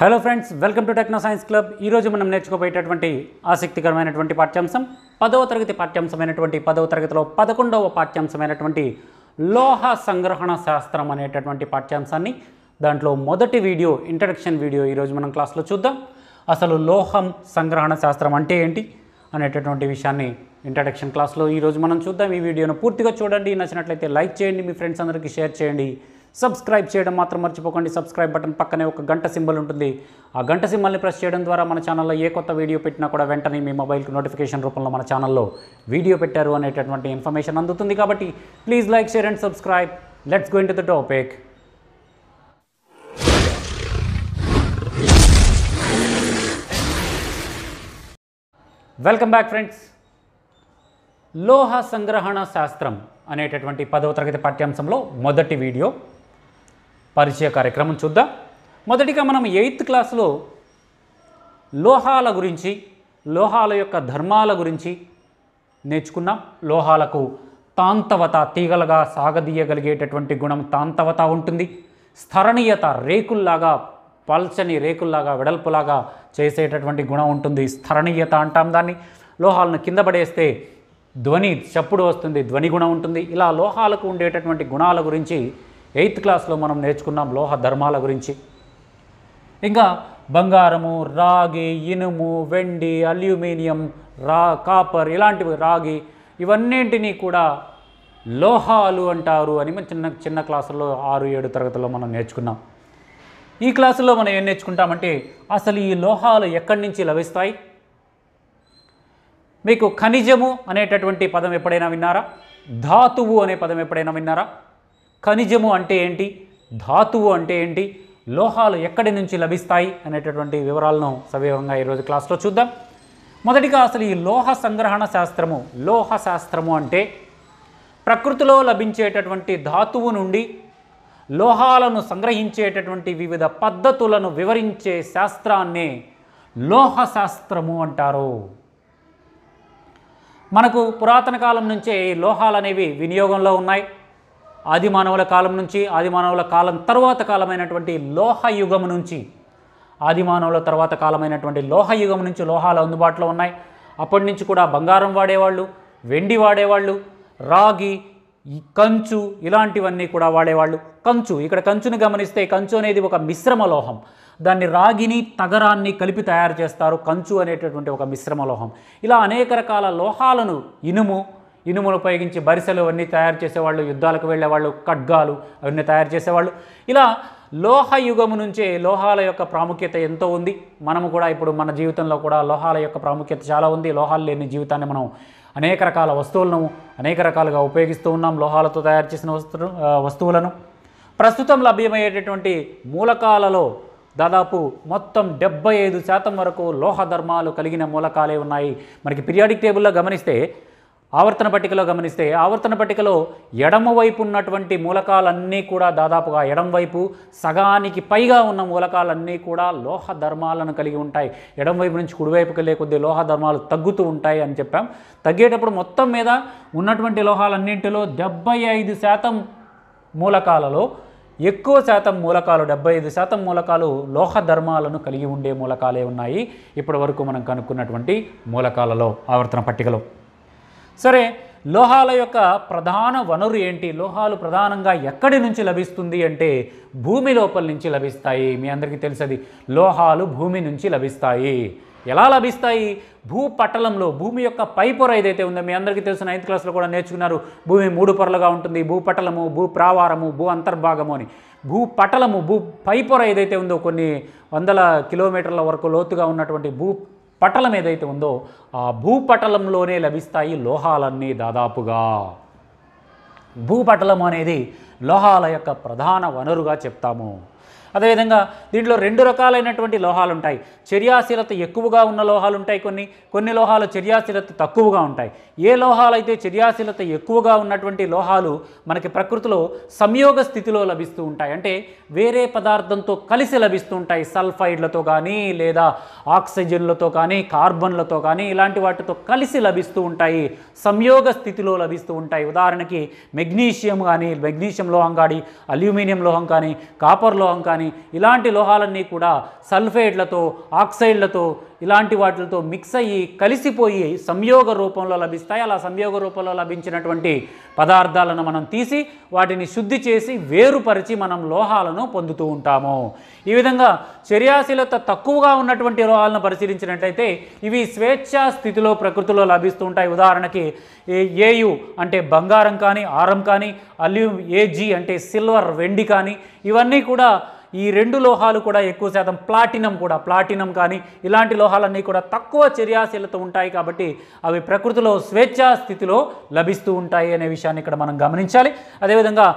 Hello friends welcome to techno science club ఈరోజు మనం నేర్చుకోబోయేటటువంటి ఆసక్తికరమైనటువంటి పాఠ్యాంశం పదవ తరగతి పాఠ్యాంశమైనటువంటి పదవ తరగతిలో పదకొండవ పాఠ్యాంశమైనటువంటి లోహ సంగ్రహణ శాస్త్రం అనేటటువంటి పాఠ్యాంశాన్ని దాంట్లో మొదటి వీడియో ఇంట్రడక్షన్ వీడియో ఈరోజు మనం క్లాస్లో చూద్దాం. అసలు లోహం సంగ్రహణ శాస్త్రం అంటే ఏంటి అనేటటువంటి విషయాన్ని ఇంట్రడక్షన్ క్లాస్లో ఈరోజు మనం చూద్దాం. ఈ వీడియోను పూర్తిగా చూడండి. నచ్చినట్లయితే లైక్ చేయండి. మీ ఫ్రెండ్స్ అందరికీ షేర్ చేయండి. సబ్స్క్రైబ్ చేయడం మాత్రం మర్చిపోకండి. సబ్స్క్రైబ్ బటన్ పక్కనే ఒక గంట సింబల్ ఉంటుంది. ఆ గంట సింబల్ని ప్రెస్ చేయడం ద్వారా మన ఛానల్లో ఏ కొత్త వీడియో పెట్టినా కూడా వెంటనే మీ మొబైల్కి నోటిఫికేషన్ రూపంలో మన ఛానల్లో వీడియో పెట్టారు అనేటటువంటి ఇన్ఫర్మేషన్ అందుతుంది కాబట్టి please like share and subscribe let's go to the topic welcome back friends లోహ సంగ్రహణ శాస్త్రం అనేటటువంటి పదవ తరగతి పాఠ్యాంశంలో మొదటి వీడియో పరిచయ కార్యక్రమం చూద్దాం. మొదటిగా మనం ఎయిత్ క్లాస్లో లోహాల గురించి లోహాల యొక్క ధర్మాల గురించి నేర్చుకున్నాం. లోహాలకు తాంతవత తీగలుగా సాగదీయగలిగేటటువంటి గుణం తాంతవత ఉంటుంది. స్థరణీయత రేకుల్లాగా పల్చని రేకుల్లాగా వెడల్పులాగా చేసేటటువంటి గుణం ఉంటుంది. స్థరణీయత అంటాం దాన్ని. లోహాలను కింద పడేస్తే ధ్వని చప్పుడు వస్తుంది ధ్వని గుణం ఉంటుంది. ఇలా లోహాలకు ఉండేటటువంటి గుణాల గురించి ఎయిత్ క్లాస్లో మనం నేర్చుకున్నాం లోహ ధర్మాల గురించి. ఇంకా బంగారము రాగి ఇనుము వెండి అల్యూమినియం రా కాపర్ ఇలాంటివి రాగి ఇవన్నింటినీ కూడా లోహాలు అంటారు అని మనం చిన్న చిన్న క్లాసుల్లో ఆరు ఏడు తరగతిలో మనం నేర్చుకున్నాం. ఈ క్లాసులో మనం ఏం నేర్చుకుంటామంటే అసలు ఈ లోహాలు ఎక్కడి నుంచి లభిస్తాయి? మీకు ఖనిజము అనేటటువంటి పదం ఎప్పుడైనా విన్నారా? ధాతువు అనే పదం ఎప్పుడైనా విన్నారా? ఖనిజము అంటే ఏంటి? ధాతువు అంటే ఏంటి? లోహాలు ఎక్కడి నుంచి లభిస్తాయి? అనేటటువంటి వివరాలను సవివరంగా ఈరోజు క్లాస్లో చూద్దాం. మొదటిగా అసలు ఈ లోహ సంగ్రహణ శాస్త్రము లోహ శాస్త్రము అంటే ప్రకృతిలో లభించేటటువంటి ధాతువు నుండి లోహాలను సంగ్రహించేటటువంటి వివిధ పద్ధతులను వివరించే శాస్త్రాన్నే లోహ శాస్త్రము అంటారు. మనకు పురాతన కాలం నుంచే ఈ లోహాలు అనేవి వినియోగంలో ఉన్నాయి. ఆది మానవుల కాలం నుంచి ఆది మానవుల కాలం తరువాత కాలమైనటువంటి లోహ యుగం నుంచి ఆది మానవుల తర్వాత కాలమైనటువంటి లోహ యుగం నుంచి లోహాలు అందుబాటులో ఉన్నాయి. అప్పటి నుంచి కూడా బంగారం వాడేవాళ్ళు వెండి వాడేవాళ్ళు రాగి కంచు ఇలాంటివన్నీ కూడా వాడేవాళ్ళు. కంచు ఇక్కడ కంచుని గమనిస్తే కంచు అనేది ఒక మిశ్రమ లోహం. దాన్ని రాగిని తగరాన్ని కలిపి తయారు చేస్తారు. కంచు అనేటటువంటి ఒక మిశ్రమ లోహం. ఇలా అనేక రకాల లోహాలను ఇనుము ఇనుమును ఉపయోగించి బరిసెలు అవన్నీ తయారు చేసేవాళ్ళు యుద్ధాలకు వెళ్ళేవాళ్ళు ఖడ్గాలు అవన్నీ తయారు చేసేవాళ్ళు. ఇలా లోహ యుగము నుంచే లోహాల యొక్క ప్రాముఖ్యత ఎంతో ఉంది. మనము కూడా ఇప్పుడు మన జీవితంలో కూడా లోహాల యొక్క ప్రాముఖ్యత చాలా ఉంది. లోహాలు లేని జీవితాన్ని మనం అనేక రకాల వస్తువులను అనేక రకాలుగా ఉపయోగిస్తూ ఉన్నాం. లోహాలతో తయారు చేసిన వస్తు వస్తువులను. ప్రస్తుతం లభ్యమయ్యేటటువంటి మూలకాలలో దాదాపు మొత్తం డెబ్బై ఐదు శాతం వరకు లోహ ధర్మాలు కలిగిన మూలకాలే ఉన్నాయి. మనకి పీరియాడిక్ టేబుల్లో గమనిస్తే ఆవర్తన పట్టికలో గమనిస్తే ఆవర్తన పట్టికలో ఎడమవైపు ఉన్నటువంటి మూలకాలన్నీ కూడా దాదాపుగా ఎడంవైపు సగానికి పైగా ఉన్న మూలకాలన్నీ కూడా లోహ ధర్మాలను కలిగి ఉంటాయి. ఎడంవైపు నుంచి కుడివైపుకి వెళ్ళే కొద్దీ లోహ ధర్మాలు తగ్గుతూ ఉంటాయి అని చెప్పాం. తగ్గేటప్పుడు మొత్తం మీద ఉన్నటువంటి లోహాలన్నింటిలో డెబ్బై ఐదు శాతం మూలకాలలో ఎక్కువ శాతం మూలకాలు డెబ్బై ఐదు శాతం మూలకాలు లోహ ధర్మాలను కలిగి ఉండే మూలకాలే ఉన్నాయి. ఇప్పటి వరకు మనం కనుక్కున్నటువంటి మూలకాలలో ఆవర్తన పట్టికలో. సరే లోహాల యొక్క ప్రధాన వనరు ఏంటి? లోహాలు ప్రధానంగా ఎక్కడి నుంచి లభిస్తుంది అంటే భూమి లోపల నుంచి లభిస్తాయి. మీ అందరికీ తెలుసది లోహాలు భూమి నుంచి లభిస్తాయి. ఎలా లభిస్తాయి? భూపటలంలో భూమి యొక్క పై పొర ఏదైతే ఉందో మీ అందరికీ తెలుసు నైన్త్ క్లాస్లో కూడా నేర్చుకున్నారు భూమి మూడు పొరలుగా ఉంటుంది భూపటలము భూ ప్రావారము భూ అంతర్భాగము అని. భూపటలము భూ పై పొర ఏదైతే ఉందో కొన్ని వందల కిలోమీటర్ల వరకు లోతుగా ఉన్నటువంటి భూ పటలం ఏదైతే ఉందో ఆ భూపటలంలోనే లభిస్తాయి లోహాలన్నీ దాదాపుగా. భూపటలం అనేది లోహాల యొక్క ప్రధాన వనరుగా చెప్తాము. అదేవిధంగా దీంట్లో రెండు రకాలైనటువంటి లోహాలు ఉంటాయి చర్యాశీలత ఎక్కువగా ఉన్న లోహాలు ఉంటాయి కొన్ని కొన్ని లోహాలు చర్యాశీలత తక్కువగా ఉంటాయి. ఏ లోహాలు అయితే చర్యాశీలత ఎక్కువగా ఉన్నటువంటి లోహాలు మనకి ప్రకృతిలో సంయోగ స్థితిలో లభిస్తూ ఉంటాయి. అంటే వేరే పదార్థంతో కలిసి లభిస్తూ ఉంటాయి. సల్ఫైడ్లతో కానీ లేదా ఆక్సిజన్లతో కానీ కార్బన్లతో కానీ ఇలాంటి వాటితో కలిసి లభిస్తూ ఉంటాయి. సంయోగ స్థితిలో లభిస్తూ ఉంటాయి. ఉదాహరణకి మెగ్నీషియం కానీ మెగ్నీషియం లోహం కానీ అల్యూమినియం లోహం కానీ కాపర్ లోహం కానీ కానీ ఇలాంటి లోహాలన్నీ కూడా సల్ఫైడ్లతో ఆక్సైడ్లతో ఇలాంటి వాటితో మిక్స్ అయ్యి కలిసిపోయి సంయోగ రూపంలో లభిస్తాయి. అలా సంయోగ రూపంలో లభించినటువంటి పదార్థాలను మనం తీసి వాటిని శుద్ధి చేసి వేరుపరిచి మనం లోహాలను పొందుతూ ఉంటాము. ఈ విధంగా చర్యాశీలత తక్కువగా ఉన్నటువంటి లోహాలను పరిశీలించినట్లయితే ఇవి స్వేచ్ఛా స్థితిలో ప్రకృతిలో లభిస్తూ ఉంటాయి. ఉదాహరణకి ఏ- ఏయు అంటే బంగారం కానీ ఆరం కానీ అల్యూమ్ ఏజీ అంటే సిల్వర్ వెండి కానీ ఇవన్నీ కూడా ఈ రెండు లోహాలు కూడా ఎక్కువ శాతం ప్లాటినం కూడా ప్లాటినం కానీ ఇలాంటి లోహాలన్నీ కూడా తక్కువ చర్యాశీలత ఉంటాయి కాబట్టి అవి ప్రకృతిలో స్వేచ్ఛా స్థితిలో లభిస్తూ ఉంటాయి అనే విషయాన్ని ఇక్కడ మనం గమనించాలి. అదేవిధంగా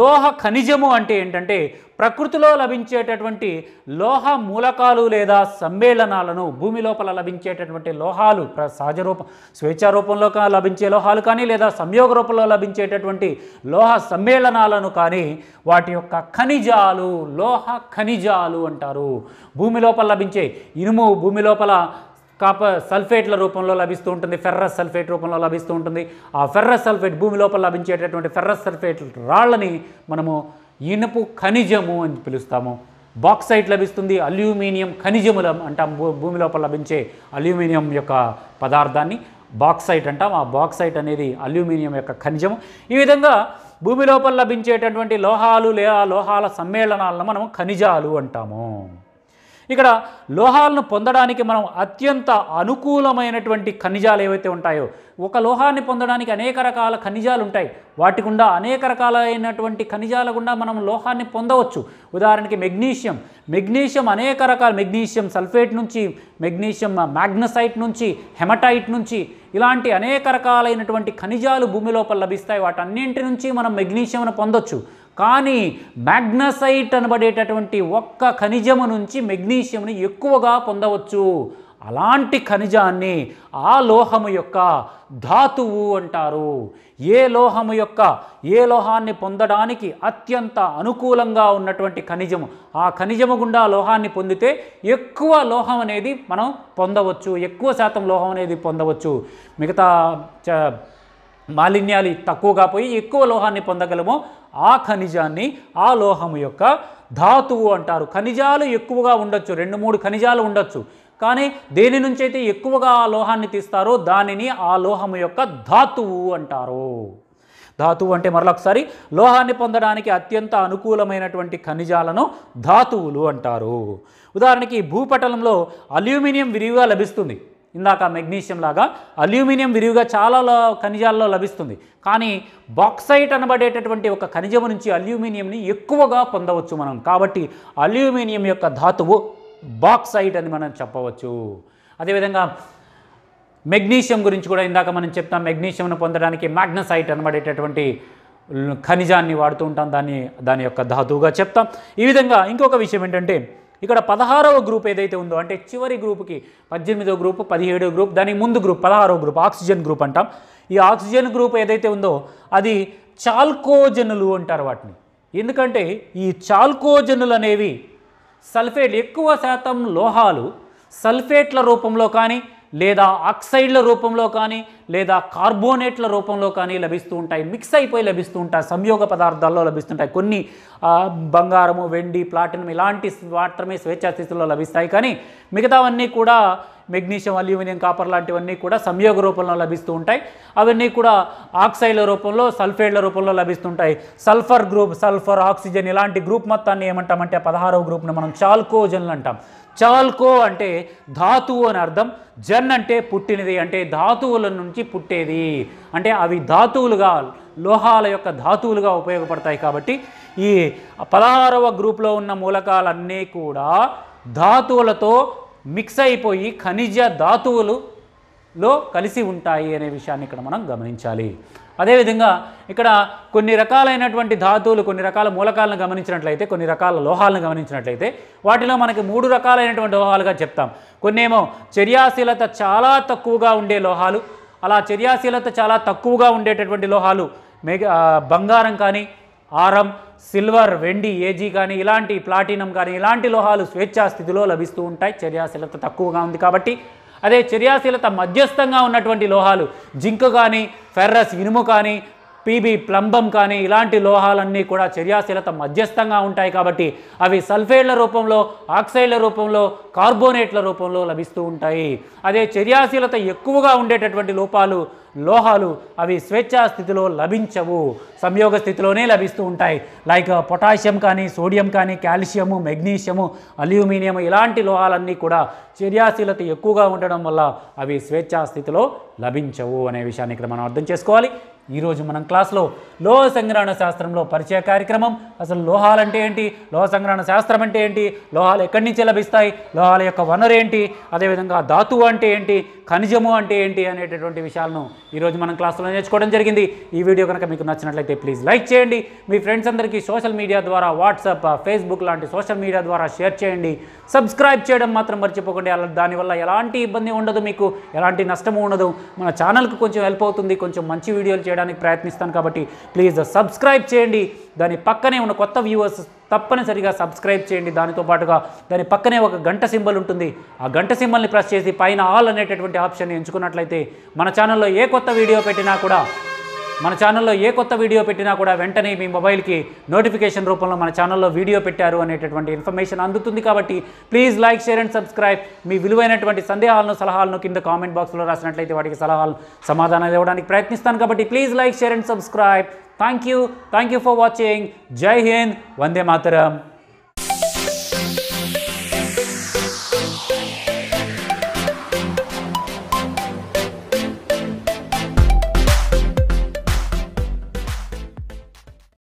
లోహ ఖనిజము అంటే ఏంటంటే ప్రకృతిలో లభించేటటువంటి లోహ మూలకాలు లేదా సమ్మేళనాలను భూమి లోపల లభించేటటువంటి లోహాలు ప్ర- సహజ రూపం స్వేచ్ఛా రూపంలో లభించే లోహాలు కానీ లేదా సంయోగ రూపంలో లభించేటటువంటి లోహ సమ్మేళనాలను కానీ వాటి యొక్క ఖనిజాలు లోహ ఖనిజాలు అంటారు. భూమి లోపల లభించే ఇనుము భూమి లోపల కాప సల్ఫేట్ల రూపంలో లభిస్తూ ఉంటుంది ఫెర్రస్ సల్ఫేట్ రూపంలో లభిస్తూ ఉంటుంది. ఆ ఫెర్రస్ సల్ఫేట్ భూమి లోపల లభించేటటువంటి ఫెర్రస్ సల్ఫేట్ రాళ్ళని మనము ఇనుపు ఖనిజము అని పిలుస్తాము. బాక్సైట్ లభిస్తుంది అల్యూమినియం ఖనిజముల అంటాం. భూ- భూమి లోపల లభించే అల్యూమినియం యొక్క పదార్థాన్ని బాక్సైట్ అంటాం. ఆ బాక్సైట్ అనేది అల్యూమినియం యొక్క ఖనిజము. ఈ విధంగా భూమి లోపల లభించేటటువంటి లోహాలు లేదా లోహాల సమ్మేళనాలను మనం ఖనిజాలు అంటాము. ఇక్కడ లోహాలను పొందడానికి మనం అత్యంత అనుకూలమైనటువంటి ఖనిజాలు ఏవైతే ఉంటాయో ఒక లోహాన్ని పొందడానికి అనేక రకాల ఖనిజాలు ఉంటాయి. వాటి గుండా అనేక రకాలైనటువంటి ఖనిజాల గుండా మనం లోహాన్ని పొందవచ్చు. ఉదాహరణకి మెగ్నీషియం. మెగ్నీషియం అనేక రకాల మెగ్నీషియం సల్ఫేట్ నుంచి మెగ్నీషియం మ్యాగ్నసైట్ నుంచి హెమటైట్ నుంచి ఇలాంటి అనేక రకాలైనటువంటి ఖనిజాలు భూమి లోపల లభిస్తాయి. వాటన్నింటి నుంచి మనం మెగ్నీషియంను పొందొచ్చు. కానీ మ్యాగ్నసైట్ అనబడేటటువంటి ఒక్క ఖనిజము నుంచి మెగ్నీషియంని ఎక్కువగా పొందవచ్చు. అలాంటి ఖనిజాన్ని ఆ లోహము యొక్క ధాతువు అంటారు. ఏ లోహము యొక్క ఏ లోహాన్ని పొందడానికి అత్యంత అనుకూలంగా ఉన్నటువంటి ఖనిజము. ఆ ఖనిజము గుండా లోహాన్ని పొందితే ఎక్కువ లోహం అనేది మనం పొందవచ్చు. ఎక్కువ శాతం లోహం అనేది పొందవచ్చు. మిగతా చ మాలిన్యాలు తక్కువగా పోయి ఎక్కువ లోహాన్ని పొందగలము ఆ ఖనిజాన్ని ఆ లోహము యొక్క ధాతువు అంటారు. ఖనిజాలు ఎక్కువగా ఉండొచ్చు. రెండు మూడు ఖనిజాలు ఉండొచ్చు. కానీ దేని నుంచి అయితే ఎక్కువగా ఆ లోహాన్ని తీస్తారో దానిని ఆ లోహము యొక్క ధాతువు అంటారు. ధాతువు అంటే మరొకసారి లోహాన్ని పొందడానికి అత్యంత అనుకూలమైనటువంటి ఖనిజాలను ధాతువులు అంటారు. ఉదాహరణకి భూపటలంలో అల్యూమినియం విరివిగా లభిస్తుంది. ఇందాక మెగ్నీషియం లాగా అల్యూమినియం విరివిగా చాలా ఖనిజాల్లో లభిస్తుంది. కానీ బాక్సైట్ అనబడేటటువంటి ఒక ఖనిజం నుంచి అల్యూమినియంని ఎక్కువగా పొందవచ్చు మనం. కాబట్టి అల్యూమినియం యొక్క ధాతువు బాక్సైట్ అని మనం చెప్పవచ్చు. అదేవిధంగా మెగ్నీషియం గురించి కూడా ఇందాక మనం చెప్తాం. మెగ్నీషియంను పొందడానికి మ్యాగ్నసైట్ అనబడేటటువంటి ఖనిజాన్ని వాడుతూ ఉంటాం. దాన్ని దాని యొక్క ధాతువుగా చెప్తాం. ఈ విధంగా ఇంకొక విషయం ఏంటంటే ఇక్కడ పదహారవ గ్రూప్ ఏదైతే ఉందో అంటే చివరి గ్రూప్కి పద్దెనిమిదో గ్రూప్ పదిహేడో గ్రూప్ దానికి ముందు గ్రూప్ పదహారవ గ్రూప్ ఆక్సిజన్ గ్రూప్ అంటాం. ఈ ఆక్సిజన్ గ్రూప్ ఏదైతే ఉందో అది చాల్కోజనులు అంటారు వాటిని. ఎందుకంటే ఈ చాల్కోజనులు అనేవి సల్ఫేట్ ఎక్కువ శాతం లోహాలు సల్ఫేట్ల రూపంలో కానీ లేదా ఆక్సైడ్ల రూపంలో కానీ లేదా కార్బోనేట్ల రూపంలో కానీ లభిస్తూ ఉంటాయి మిక్స్ అయిపోయి లభిస్తూ ఉంటాయి సంయోగ పదార్థాల్లో లభిస్తుంటాయి. కొన్ని బంగారము వెండి ప్లాటినం ఇలాంటి మాత్రమే స్వేచ్ఛా స్థితిలో లభిస్తాయి. కానీ మిగతావన్నీ కూడా మెగ్నీషియం అల్యూమినియం కాపర్ లాంటివన్నీ కూడా సంయోగ రూపంలో లభిస్తూ ఉంటాయి. అవన్నీ కూడా ఆక్సైడ్ల రూపంలో సల్ఫేట్ల రూపంలో లభిస్తుంటాయి సల్ఫర్ గ్రూప్ సల్ఫర్ ఆక్సిజన్ ఇలాంటి గ్రూప్ మొత్తాన్ని ఏమంటామంటే పదహారవ గ్రూప్ని మనం చాల్కోజన్లు అంటాం. చాల్కో అంటే ధాతువు అని అర్థం. జన్ అంటే పుట్టినది అంటే ధాతువుల నుంచి పుట్టేది. అంటే అవి ధాతువులుగా లోహాల యొక్క ధాతువులుగా ఉపయోగపడతాయి కాబట్టి ఈ పదహారవ గ్రూప్లో ఉన్న మూలకాలన్నీ కూడా ధాతువులతో మిక్స్ అయిపోయి ఖనిజ ధాతువులులో కలిసి ఉంటాయి అనే విషయాన్ని ఇక్కడ మనం గమనించాలి. అదేవిధంగా ఇక్కడ కొన్ని రకాలైనటువంటి ధాతువులు కొన్ని రకాల మూలకాలను గమనించినట్లయితే కొన్ని రకాల లోహాలను గమనించినట్లయితే వాటిలో మనకి మూడు రకాలైనటువంటి లోహాలుగా చెప్తాం. కొన్ని ఏమో చర్యాశీలత చాలా తక్కువగా ఉండే లోహాలు అలా చర్యాశీలత చాలా తక్కువగా ఉండేటటువంటి లోహాలు మెగ బంగారం కానీ ఆరం సిల్వర్ వెండి ఏజీ కానీ ఇలాంటి ప్లాటినం కానీ ఇలాంటి లోహాలు స్వేచ్ఛా స్థితిలో లభిస్తూ ఉంటాయి. చర్యాశీలత తక్కువగా ఉంది కాబట్టి అదే చర్యాశీలత మధ్యస్థంగా ఉన్నటువంటి లోహాలు జింక్ కానీ ఫెర్రస్ ఇనుము కానీ పీబీ ప్లంబం కానీ ఇలాంటి లోహాలన్నీ కూడా చర్యాశీలత మధ్యస్థంగా ఉంటాయి కాబట్టి అవి సల్ఫేట్ల రూపంలో ఆక్సైడ్ల రూపంలో కార్బోనేట్ల రూపంలో లభిస్తూ ఉంటాయి. అదే చర్యాశీలత ఎక్కువగా ఉండేటటువంటి లోపాలు లోహాలు అవి స్వేచ్ఛా స్థితిలో లభించవు. సంయోగ స్థితిలోనే లభిస్తూ ఉంటాయి. లైక్ పొటాషియం కానీ సోడియం కానీ కాల్షియము మెగ్నీషియము అల్యూమినియం ఇలాంటి లోహాలన్నీ కూడా చర్యాశీలత ఎక్కువగా ఉండడం వల్ల అవి స్వేచ్ఛా స్థితిలో లభించవు అనే విషయాన్ని ఇక్కడ మనం అర్థం చేసుకోవాలి. ఈరోజు మనం క్లాస్లో లోహ సంగ్రహణ శాస్త్రంలో పరిచయ కార్యక్రమం. అసలు లోహాలంటే ఏంటి? లోహ సంగ్రహణ శాస్త్రం అంటే ఏంటి? లోహాలు ఎక్కడి నుంచి లభిస్తాయి? లోహాల యొక్క వనరు ఏంటి? అదేవిధంగా ధాతువు అంటే ఏంటి? ఖనిజము అంటే ఏంటి? అనేటటువంటి విషయాలను ఈరోజు మనం క్లాస్లో నేర్చుకోవడం జరిగింది. ఈ వీడియో కనుక మీకు నచ్చినట్లయితే ప్లీజ్ లైక్ చేయండి. మీ ఫ్రెండ్స్ అందరికీ సోషల్ మీడియా ద్వారా వాట్సాప్ ఫేస్బుక్ లాంటి సోషల్ మీడియా ద్వారా షేర్ చేయండి. సబ్స్క్రైబ్ చేయడం మాత్రం మర్చిపోకండి. అలా దానివల్ల ఎలాంటి ఇబ్బంది ఉండదు మీకు. ఎలాంటి నష్టము ఉండదు. మన ఛానల్కి కొంచెం హెల్ప్ అవుతుంది. కొంచెం మంచి వీడియోలు చేయడం చేయడానికి ప్రయత్నిస్తాను కాబట్టి ప్లీజ్ సబ్స్క్రైబ్ చేయండి. దాని పక్కనే ఉన్న కొత్త వ్యూవర్స్ తప్పనిసరిగా సబ్స్క్రైబ్ చేయండి. దానితో పాటుగా దాని పక్కనే ఒక గంట సింబల్ ఉంటుంది. ఆ గంట సింబల్ని ప్రెస్ చేసి పైన ఆల్ అనేటటువంటి ఆప్షన్ ఎంచుకున్నట్లయితే మన ఛానల్లో ఏ కొత్త వీడియో పెట్టినా కూడా మన ఛానల్లో ఏ కొత్త వీడియో పెట్టినా కూడా వెంటనే మీ మొబైల్కి నోటిఫికేషన్ రూపంలో మన ఛానల్లో వీడియో పెట్టారు అనేటటువంటి ఇన్ఫర్మేషన్ అందుతుంది కాబట్టి please like share and subscribe మీ విలువైనటువంటి సందేహాలను సలహాలను కింద కామెంట్ బాక్స్లో రాసినట్లయితే వాటికి సలహాలు సమాధానాలు ఇవ్వడానికి ప్రయత్నిస్తాను కాబట్టి please like share and subscribe thank you thank you for watching జై హింద్ వందే మాతరం